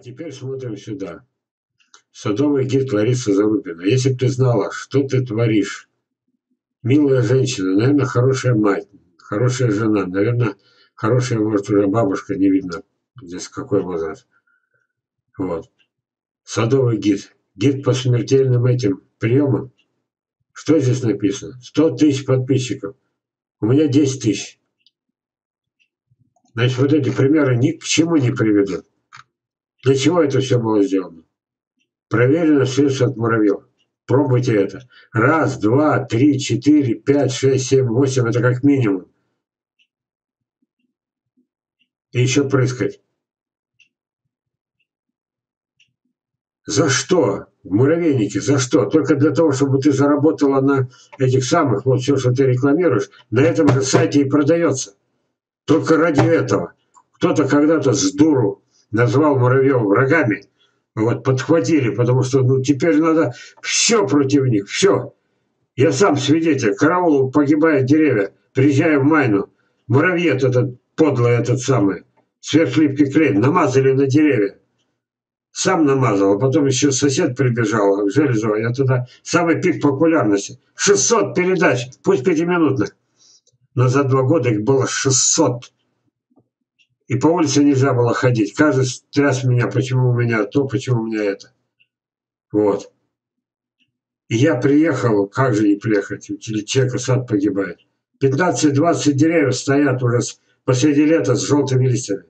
А теперь смотрим сюда. Садовый гид Лариса Зарубина. Если бы ты знала, что ты творишь. Милая женщина, наверное, хорошая мать, хорошая жена, наверное, хорошая, может, уже бабушка, не видно, здесь какой возраст. Вот. Садовый гид. Гид по смертельным этим приемам. Что здесь написано? 100 тысяч подписчиков. У меня 10 тысяч. Значит, вот эти примеры ни к чему не приведут. Для чего это все было сделано? Проверено средство от муравьев. Пробуйте это. Раз, два, три, четыре, пять, шесть, семь, восемь. Это как минимум. И еще прыскать. За что? Муравейники, за что? Только для того, чтобы ты заработала на этих самых, вот все, что ты рекламируешь, на этом же сайте и продается. Только ради этого. Кто-то когда-то с дуру назвал муравьев врагами, вот, подхватили, потому что ну, теперь надо все против них, все. Я сам свидетель, караул погибают деревья, приезжаю в Майну, муравьед этот подлый, этот самый, сверхлипкий клей, намазали на деревья. Сам намазал, а потом еще сосед прибежал, Железова, я тогда самый пик популярности. 600 передач, пусть пятиминутных. Но за два года их было 600. И по улице нельзя было ходить. Каждый тряс меня, почему у меня то, почему у меня это. Вот. И я приехал, как же не приехать, человека сад погибает. 15-20 деревьев стоят уже посреди лета с желтыми листьями.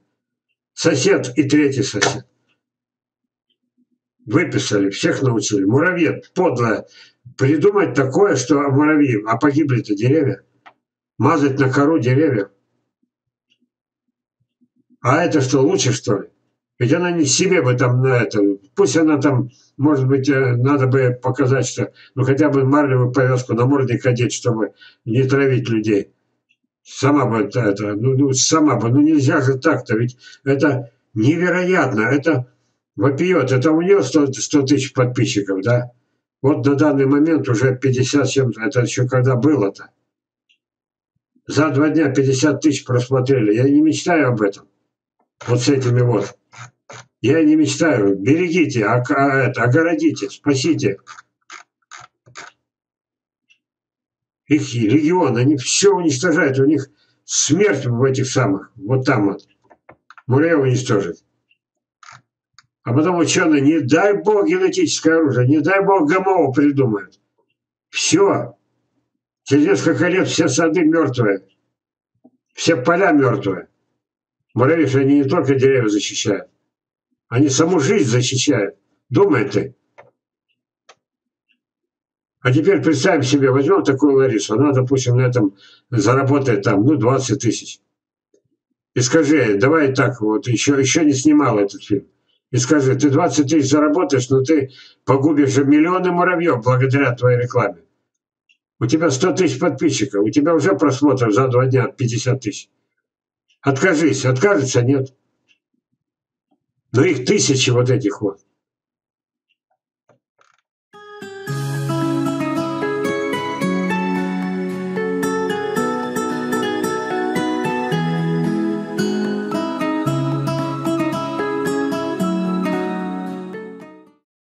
Сосед и третий сосед. Выписали, всех научили. Муравьед, подлая. Придумать такое, что муравьи, а погибли-то деревья. Мазать на кору деревьев. А это что, лучше, что ли? Ведь она не себе бы там на это... Пусть она там, может быть, э, надо бы показать, что... Ну, хотя бы марлевую повязку на мордник одеть, чтобы не травить людей. Сама бы это... это ну, ну, сама бы. Ну, нельзя же так-то. Ведь это невероятно. Это вопиет. Это у нее 100, 100 тысяч подписчиков, да? Вот на данный момент уже 57... Это еще когда было-то? За два дня 50 тысяч просмотрели. Я не мечтаю об этом вот с этими вот. Я не мечтаю. Берегите, а, а, огородите, спасите. Их регион, они все уничтожают. У них смерть в этих самых, вот там вот. Муре уничтожить. А потом ученые, не дай бог генетическое оружие, не дай бог ГМО придумают. Все. Через несколько лет все сады мертвые. Все поля мертвые. Муравьев они не только деревья защищают, они саму жизнь защищают. Думай ты. А теперь представим себе, возьмем такую Ларису, она, допустим, на этом заработает там, ну, 20 тысяч. И скажи, давай так вот, еще, еще не снимал этот фильм. И скажи, ты 20 тысяч заработаешь, но ты погубишь миллионы муравьев благодаря твоей рекламе. У тебя 100 тысяч подписчиков, у тебя уже просмотров за два дня 50 тысяч. Откажись, откажется, нет. Но их тысячи вот этих вот.